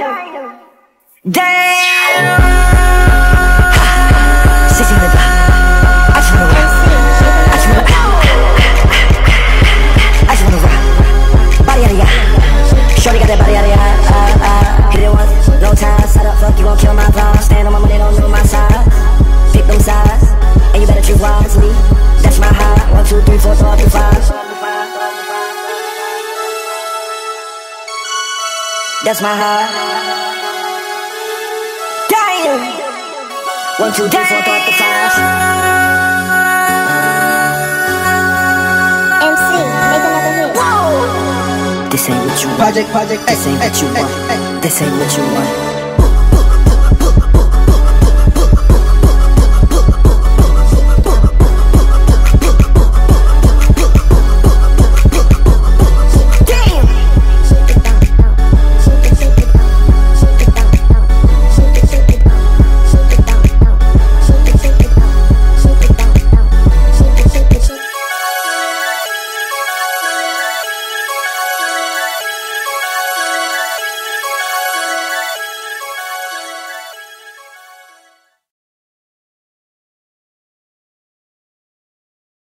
Damn. That's my heart. Damn. One, two, three, four, five, five. MC, make another hit. Whoa! This ain't what you want. Project, project, this ain't what you want. This ain't what you want.